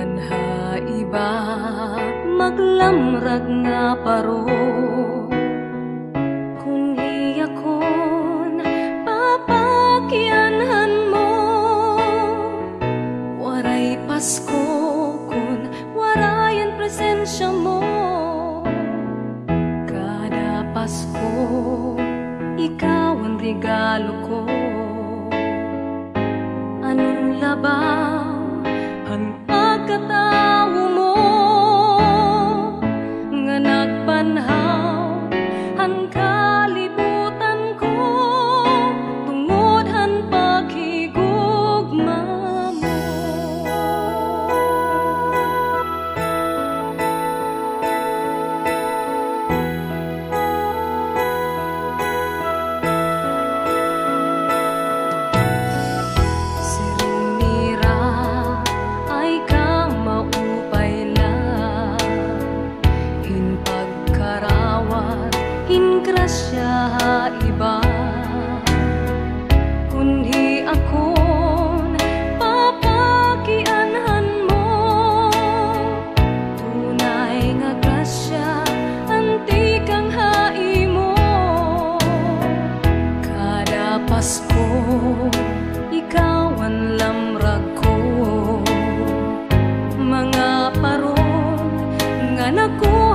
ganha iba maglamrag nga paro. Kung iyakon papakyanhan mo waray pasko kun warayan presensya mo. Kada pasko ikaw ang regalo ko. Anong labas pagkatao mo na siya iba. Kundi akong papakianhan mo. Tunay nga grasya, antikang hai mo. Kada Pasko, ikaw ang lamrag ko. Mga parong nga nakuha